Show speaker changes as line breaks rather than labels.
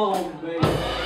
old, baby.